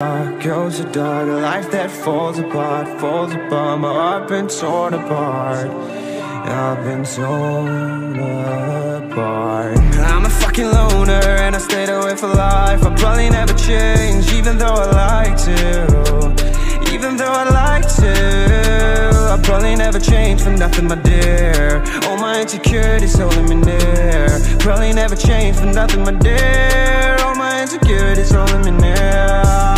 Dark goes so dark, a life that falls apart, falls apart. My heart been torn apart. I've been torn apart. I'm a fucking loner and I stayed away for life. I probably never change, even though I like to. Even though I like to, I probably never change for nothing, my dear. All my insecurities holding me near. Probably never change for nothing, my dear. All my insecurities holding me near.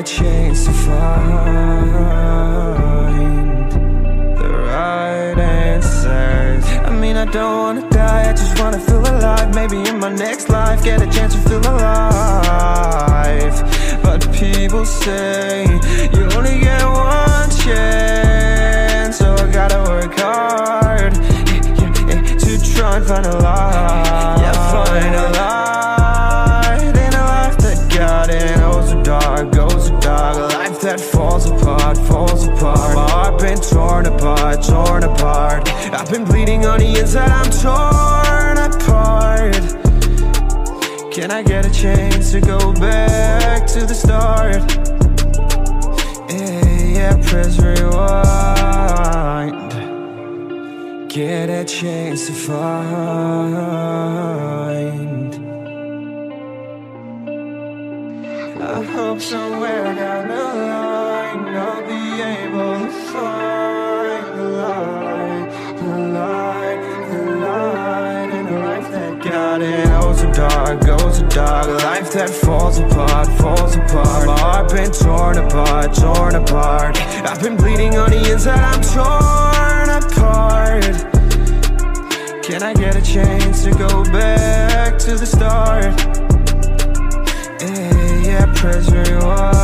A chance to find the right answers. I mean, I don't wanna die, I just wanna feel alive. Maybe in my next life, get a chance to feel alive. But people say you only get one that falls apart, falls apart. My heart been torn apart, torn apart. I've been bleeding on the inside, I'm torn apart. Can I get a chance to go back to the start? Yeah, yeah, press rewind. Get a chance to find. Hope somewhere down the line I'll be able to find the light, the light, the light in a life that got it. Oh, so dark, goes so dark, a life that falls apart, falls apart. My heart been torn apart, torn apart. I've been bleeding on the inside, I'm torn apart. Can I get a chance to go back to the start? Press rewind.